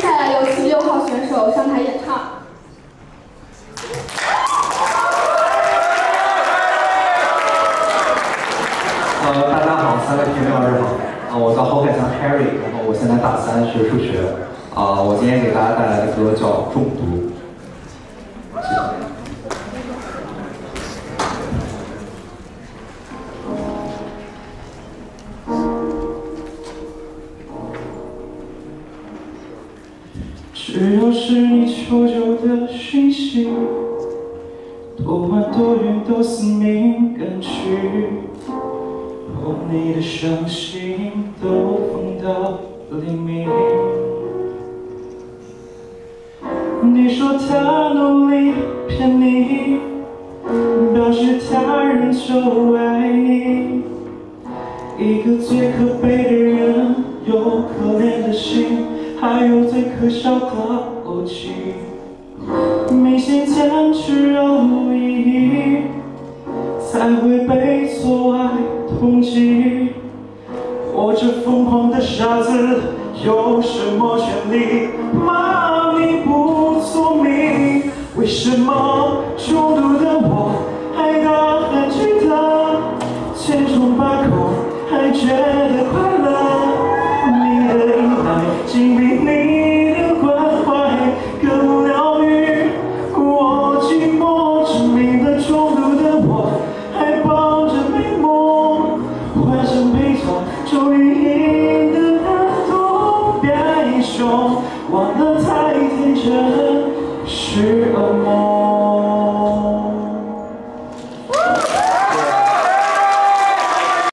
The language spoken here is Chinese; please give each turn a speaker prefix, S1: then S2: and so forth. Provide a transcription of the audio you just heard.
S1: 接下来有请六号选手上台演唱。
S2: 呃，大家好，三位评委老师好。啊，我叫侯凯强 Harry，然后我现在大三学数学。啊，我今天给大家带来的歌叫《中毒》。只要是你求救的讯息，多晚多远都死命赶去。把，你的伤心都放到黎明。你说他努力骗你，表示他仍旧爱你。一个最可悲的人，还有最可笑的逻辑。明显坚持有意义，才会被错爱痛击。我这疯狂的傻子，有什么权利骂你不聪明？为什么中毒的我还大喊值得，千疮百孔还觉得快乐？你的关怀更疗愈。我寂寞致命的中毒的我，还抱着美梦，幻想悲壮，终于赢得难懂，别英雄，忘了太天真是噩梦。